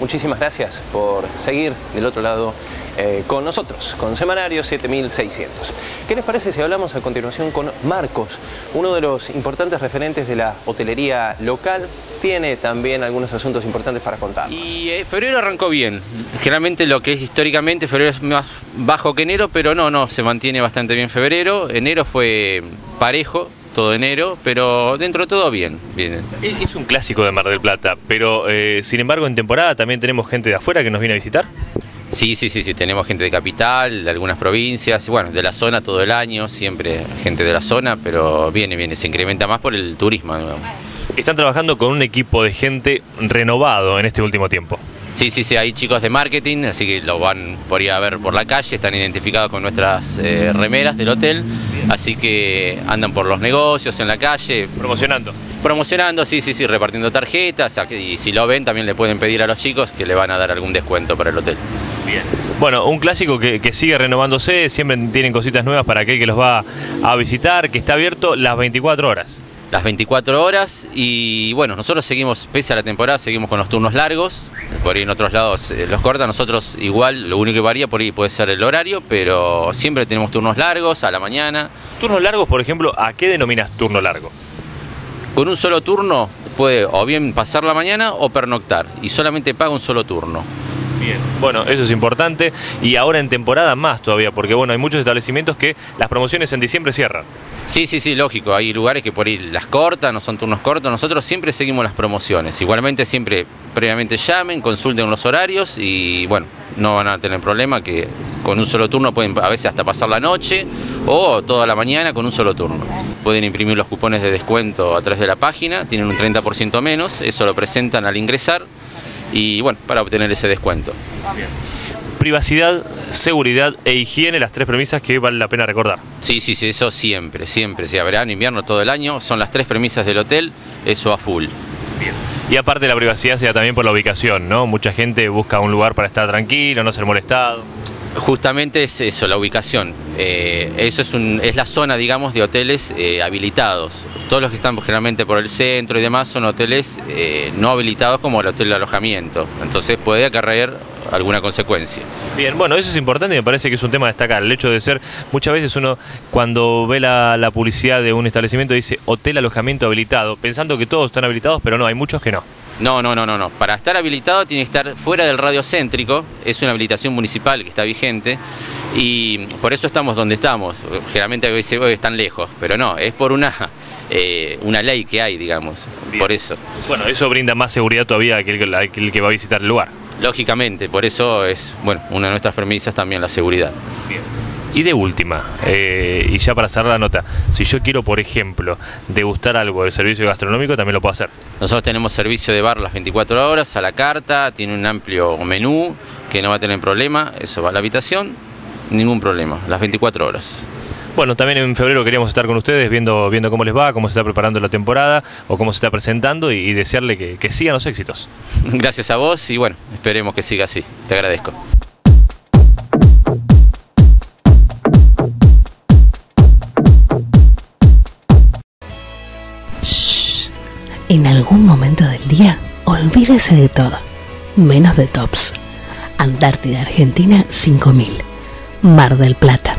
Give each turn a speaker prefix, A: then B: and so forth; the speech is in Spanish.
A: muchísimas gracias por seguir del otro lado eh, con nosotros, con Semanario 7600. ¿Qué les parece si hablamos a continuación con Marcos, uno de los importantes referentes de la hotelería local? Tiene también algunos asuntos importantes para contarnos.
B: Y eh, febrero arrancó bien. Generalmente lo que es históricamente febrero es más bajo que enero, pero no, no, se mantiene bastante bien febrero. Enero fue parejo, todo enero, pero dentro de todo bien. bien.
C: Es un clásico de Mar del Plata, pero eh, sin embargo en temporada también tenemos gente de afuera que nos viene a visitar.
B: Sí, sí, sí, sí, tenemos gente de capital, de algunas provincias, bueno, de la zona todo el año, siempre gente de la zona, pero viene, viene, se incrementa más por el turismo.
C: Están trabajando con un equipo de gente renovado en este último tiempo.
B: Sí, sí, sí, hay chicos de marketing, así que lo van por ir a ver por la calle, están identificados con nuestras eh, remeras del hotel, así que andan por los negocios en la calle.
C: Promocionando.
B: Promocionando, sí, sí, sí, repartiendo tarjetas, y si lo ven también le pueden pedir a los chicos que le van a dar algún descuento para el hotel.
C: Bien. Bueno, un clásico que, sigue renovándose, siempre tienen cositas nuevas para aquel que los va a visitar, que está abierto las 24 horas.
B: Las 24 horas y bueno, nosotros seguimos, pese a la temporada, seguimos con los turnos largos, por ahí en otros lados eh, los cortan, nosotros igual, lo único que varía por ahí puede ser el horario, pero siempre tenemos turnos largos a la mañana.
C: Turnos largos, por ejemplo, ¿a qué denominas turno largo?
B: Con un solo turno puede o bien pasar la mañana o pernoctar y solamente paga un solo turno.
C: Bien. Bueno, eso es importante y ahora en temporada más todavía, porque bueno, hay muchos establecimientos que las promociones en diciembre cierran.
B: Sí, sí, sí, lógico. Hay lugares que por ahí las cortan, no son turnos cortos. Nosotros siempre seguimos las promociones. Igualmente siempre previamente llamen, consulten los horarios y bueno, no van a tener problema que con un solo turno pueden a veces hasta pasar la noche o toda la mañana con un solo turno. Pueden imprimir los cupones de descuento a través de la página, tienen un 30% menos, eso lo presentan al ingresar y bueno, para obtener ese descuento.
C: Privacidad, seguridad e higiene, las tres premisas que vale la pena recordar.
B: Sí, sí, sí, eso siempre, siempre, sea verano, invierno, todo el año, son las tres premisas del hotel, eso a full.
C: Bien. Y aparte de la privacidad, sea también por la ubicación, ¿no? Mucha gente busca un lugar para estar tranquilo, no ser molestado.
B: Justamente es eso, la ubicación. Eh, eso es, un, es la zona, digamos, de hoteles eh, habilitados. Todos los que están generalmente por el centro y demás son hoteles eh, no habilitados como el hotel de alojamiento. Entonces puede acarrear alguna consecuencia.
C: Bien, bueno, eso es importante y me parece que es un tema a destacar. El hecho de ser, muchas veces uno cuando ve la, la publicidad de un establecimiento dice hotel alojamiento habilitado, pensando que todos están habilitados, pero no, hay muchos que no.
B: No, no, no, no, no. Para estar habilitado tiene que estar fuera del radio céntrico. Es una habilitación municipal que está vigente y por eso estamos donde estamos. Generalmente a veces están lejos, pero no, es por una, eh, una ley que hay, digamos. Por eso.
C: Bueno, eso brinda más seguridad todavía que el, que va a visitar el lugar.
B: Lógicamente, por eso es bueno una de nuestras premisas también la seguridad.
C: Y de última, eh, y ya para cerrar la nota, si yo quiero, por ejemplo, degustar algo del servicio gastronómico, también lo puedo hacer.
B: Nosotros tenemos servicio de bar las 24 horas, a la carta, tiene un amplio menú que no va a tener problema, eso va a la habitación, ningún problema, las 24 horas.
C: Bueno, también en febrero queríamos estar con ustedes viendo, viendo cómo les va, cómo se está preparando la temporada o cómo se está presentando y, desearle que, que sigan los éxitos.
B: Gracias a vos y bueno, esperemos que siga así. Te agradezco.
D: En algún momento del día, olvídese de todo, menos de Tops. Antártida Argentina 5000, Mar del Plata.